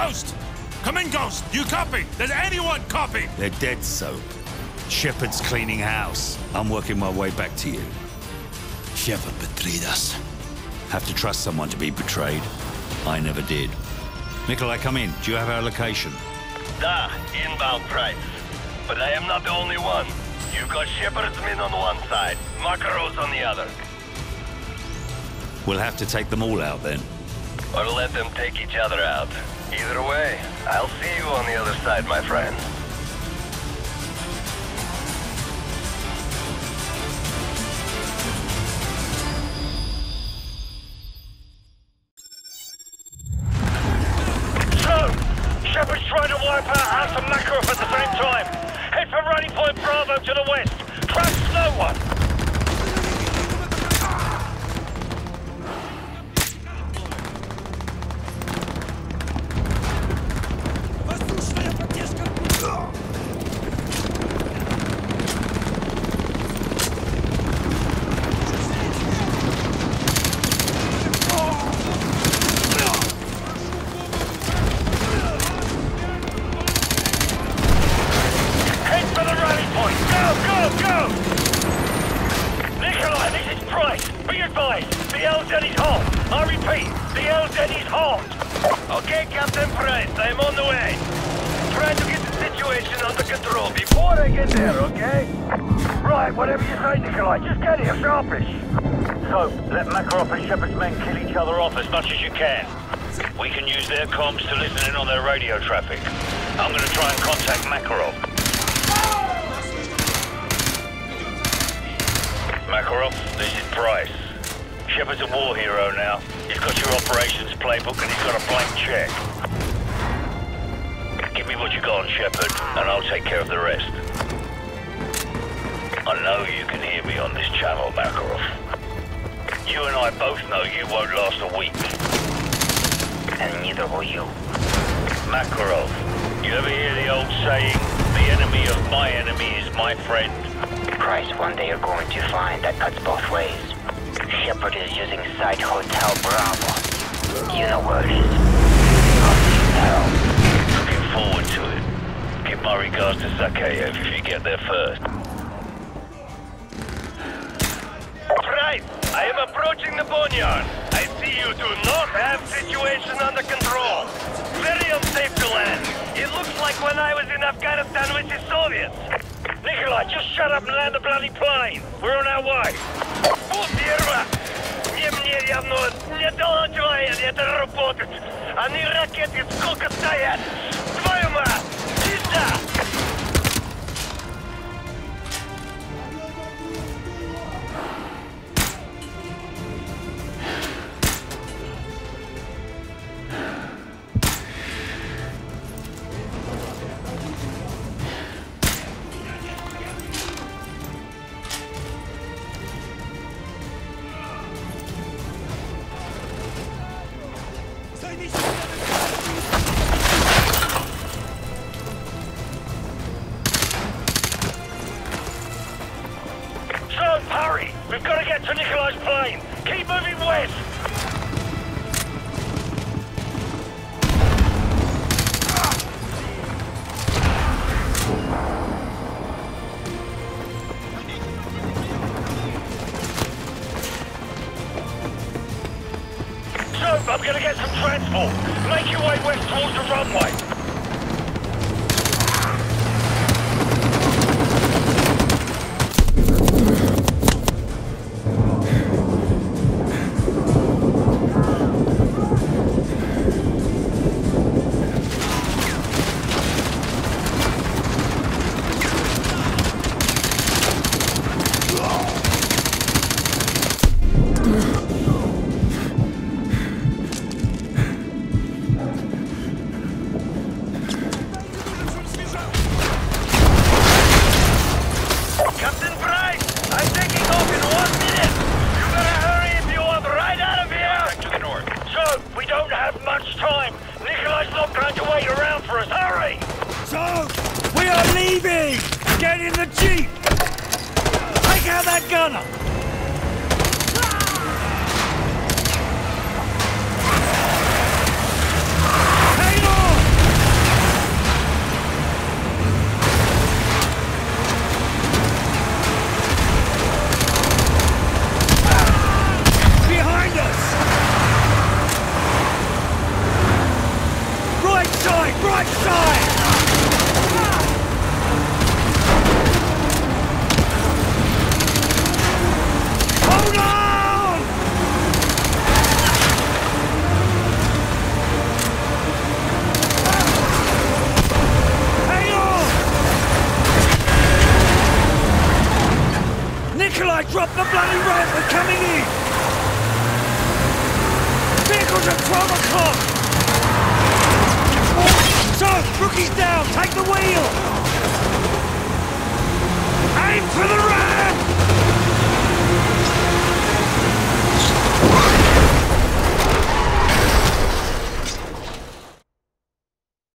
Roach, Ghost! Come in, Ghost! You copy? Does anyone copy? They're dead, Soap. Shepard's cleaning house. I'm working my way back to you. Shepard betrayed us. Have to trust someone to be betrayed. I never did. Nikolai, come in. Do you have our location? Da, inbound price. But I am not the only one. You've got Shepard's men on one side, Makarov's on the other. We'll have to take them all out then. Or let them take each other out. Either way, I'll see you on the other side, my friend. So, Shepard's trying to wipe out House and Makarov at the same time. Head for Rally Point Bravo to the west. Trust no one. Go! Nikolai, this is Price. Be advised, the LZ is hot. I repeat, the LZ is hot. Okay, Captain Price, I'm on the way. Try to get the situation under control before I get there, okay? Right, whatever you say, Nikolai, just get here sharpish. So, let Makarov and Shepard's men kill each other off as much as you can. We can use their comms to listen in on their radio traffic. I'm gonna try and contact Makarov. Makarov, this is Price. Shepard's a war hero now. He's got your operations playbook and he's got a blank check. Give me what you got on Shepard, and I'll take care of the rest. I know you can hear me on this channel, Makarov. You and I both know you won't last a week. And neither will you. Makarov, you ever hear the old saying, the enemy of my enemy is my friend? Price, one day you're going to find that cuts both ways. Shepard is using Site Hotel Bravo. You know where it is. I'll see you there. Looking forward to it. Give my regards to Zakhaev if you get there first. Price, I am approaching the boneyard. I see you do not have situation under control. Very unsafe to land. It looks like when I was in Afghanistan with the Soviets. Nikolai, just shut up and land the bloody plane. We're on our way. Пустерва! Не мне явно не доложили это работать. Они ракеты сколько стоят? Твою мать! Пизда! So, hurry! We've got to get to Nikolai's plane! Keep moving west! I'm gonna get some transport. Make your way west towards the runway. the jeep! Take out that gunner! right side! Nikolai, drop the bloody rail! They're coming in! Vehicles at 12 o'clock! So, rookie's down! Take the wheel!